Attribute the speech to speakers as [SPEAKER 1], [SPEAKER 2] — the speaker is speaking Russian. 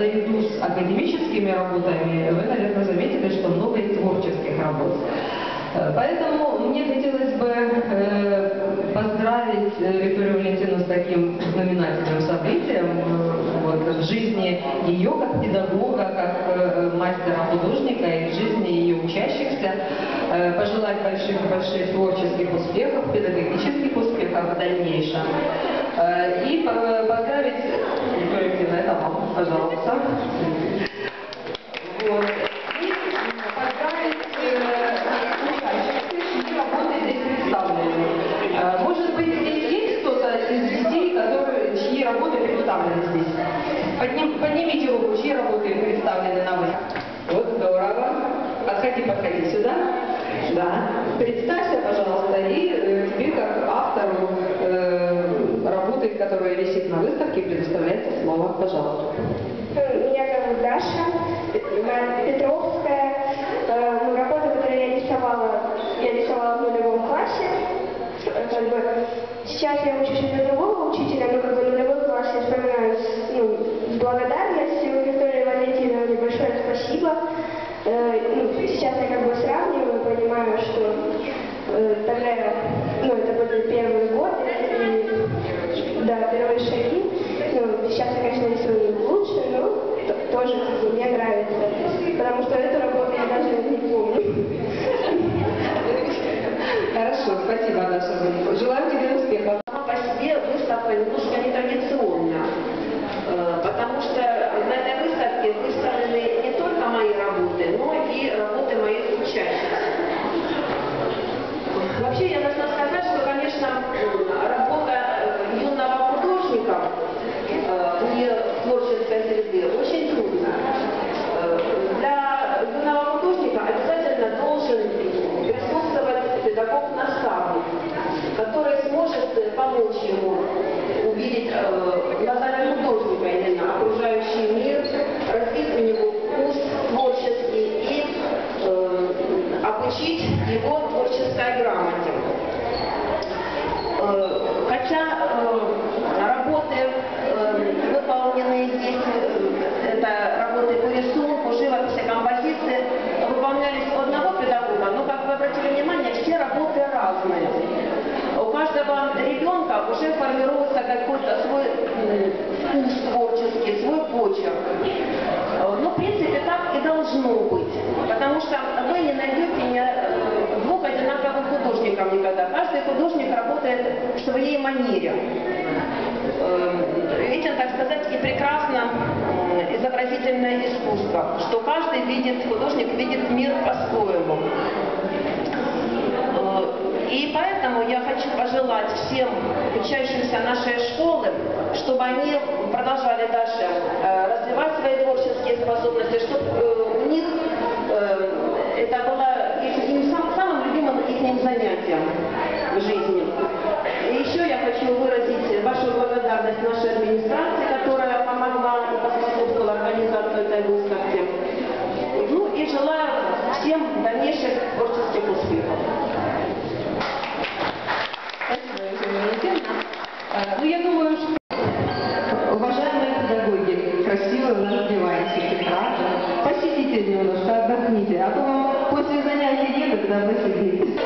[SPEAKER 1] академическими работами, вы, наверное, заметили, что много и творческих работ. Э, Поэтому мне хотелось бы э, поздравить э, Викторию Валентину с таким знаменательным событием вот, в жизни ее как педагога, как мастера-художника и в жизни ее учащихся. Пожелать больших-больших творческих успехов, педагогических успехов в дальнейшем. И по- поздравить, Виктория Валентина, это вам, пожалуйста. Вот. Э, учащихся, чьи работы здесь представлены. Может быть, здесь есть кто-то из детей, которые, чьи работы представлены здесь? Подним- поднимите руку, чьи работы представлены на выставке. Вот, здорово. Подходи, подходи сюда. Да. Представься, пожалуйста, и э, тебе, как автору э, работы, которая висит на выставке, слово. Пожалуйста.
[SPEAKER 2] Меня зовут Даша, моя Петровская. Э, Ну, работа, которую я рисовала, я рисовала в нулевом классе. Э, сейчас я учусь у другого учителя, но как бы нулевой класс я вспоминаю с, ну, с благодарностью Виктории Валентиновне. Большое спасибо. Э, ну, сейчас я как бы сравниваю, понимаю, что э, тогда, я- ну, это были первые годы, и, да, первые шаги. Ну, сейчас я, конечно, рисую лучше, но т- тоже как бы, мне нравится. Потому что эту работу я даже не помню.
[SPEAKER 1] Хорошо, спасибо, Даша. Желаю тебе успехов.
[SPEAKER 3] Сама по себе выставка немножко нетрадиционная, Э, потому что на этой выставке выставлены не только мои работы, но и работы моих учащихся. Вообще я должна сказать, что, конечно, работа э, юного художника э, вне творческой среды очень трудна. Э, Для юного художника обязательно должен присутствовать педагог-наставник, который сможет э, помочь ему увидеть э, глазами художника именно окружающий мир, развить у него вкус творческий и э, обучить его творческой грамоте. Э, Хотя э, работы, э, выполненные здесь, э, это работы по рисунку, живописи, композиции, выполнялись у одного педагога, но, как вы обратили внимание, все работы разные. У каждого ребенка уже формируется какой-то свой вкус творческий, свой почерк. Э, Ну, в принципе, так и должно быть. Потому что вы не найдете ни, э, двух одинаковых художников никогда. Каждый художник работает в своей манере. Э, Этим, так сказать, и прекрасно изобразительное искусство, что каждый видит, художник видит мир по-своему. Э, И поэтому я хочу пожелать всем учащимся нашей школы, чтобы они продолжали дальше э, развивать свои творческие способности, чтобы желаю всем дальнейших творческих успехов.
[SPEAKER 1] Спасибо, Евгения Валентиновна. Э, Ну, я думаю, что уважаемые педагоги, красиво нас диванчики, правда? Посидите немножко, отдохните, а то вам после занятий некогда вы сидите.